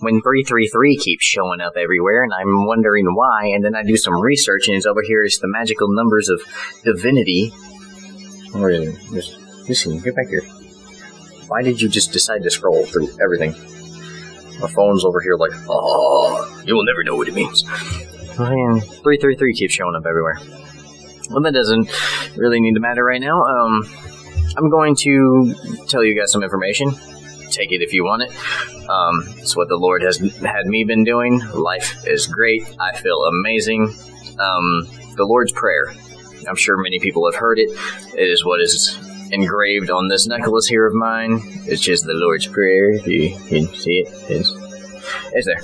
when 333 keeps showing up everywhere, and I'm wondering why, and then I do some research, and it's over here is the magical numbers of divinity. Where is it? Just get back here. Why did you just decide to scroll through everything? My phone's over here like, oh, you will never know what it means. Man, 333 keeps showing up everywhere. Well, that doesn't really need to matter right now. Um, I'm going to tell you guys some information. Take it if you want it. Um, it's what the Lord has had me been doing. Life is great. I feel amazing. Um, the Lord's Prayer. I'm sure many people have heard it. It is what is engraved on this necklace here of mine. It's just the Lord's Prayer. If you can see it, it's, it's there.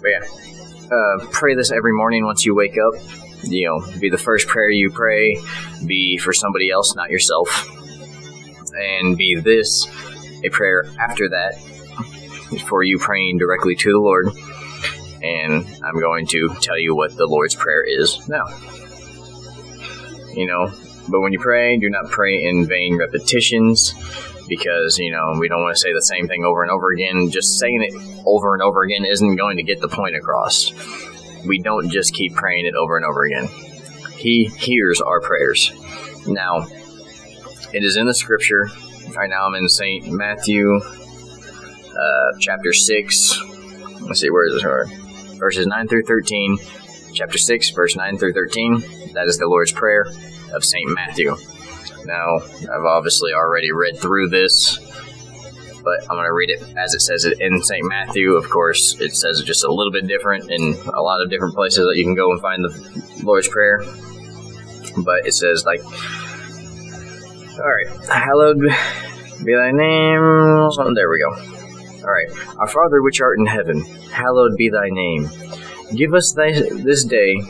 But yeah, uh, pray this every morning once you wake up. You know, be the first prayer you pray. Be for somebody else, not yourself. And be this a prayer after that for you praying directly to the Lord. And I'm going to tell you what the Lord's Prayer is now. You know, but when you pray, do not pray in vain repetitions because, you know, we don't want to say the same thing over and over again. Just saying it over and over again isn't going to get the point across. We don't just keep praying it over and over again. He hears our prayers. Now, it is in the scripture. Right now I'm in St. Matthew uh, chapter 6. Let's see, where is it? Verses 9 through 13. Chapter 6, verse 9 through 13. That is the Lord's Prayer of St. Matthew. Now, I've obviously already read through this, but I'm going to read it as it says it in St. Matthew. Of course, it says it just a little bit different in a lot of different places that you can go and find the Lord's Prayer. But it says, like, Alright, hallowed be thy name. Oh, there we go. Alright. Our Father which art in heaven, hallowed be thy name. Give us thy, this day,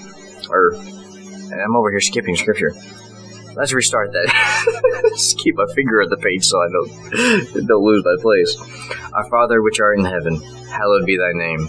or, and I'm over here skipping scripture. Let's restart that. Just keep my finger on the page so I don't, don't lose my place. Our Father which art in heaven, hallowed be thy name.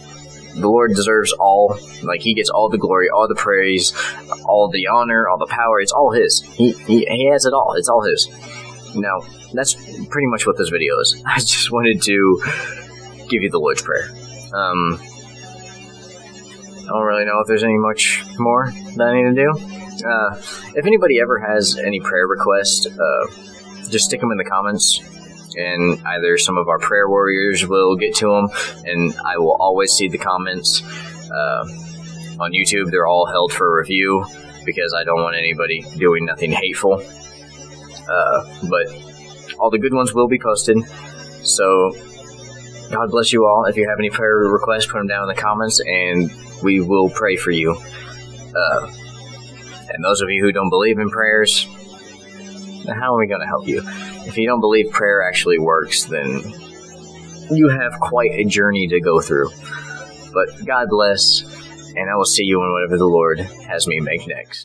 the Lord deserves all. Like he gets all the glory, all the praise, all the honor, all the power. It's all his. He he, he has it all. It's all his. Now that's pretty much what this video is. I just wanted to give you the Lord's prayer. Um, I don't really know if there's any much more that I need to do. Uh, if anybody ever has any prayer requests, uh, just stick them in the comments and either some of our prayer warriors will get to them, and I will always see the comments uh, on YouTube. They're all held for review because I don't want anybody doing nothing hateful. Uh, but all the good ones will be posted. So God bless you all. If you have any prayer requests, put them down in the comments, and we will pray for you. Uh, and those of you who don't believe in prayers, how are we going to help you? If you don't believe prayer actually works, then you have quite a journey to go through. But God bless, and I will see you in whatever the Lord has me make next.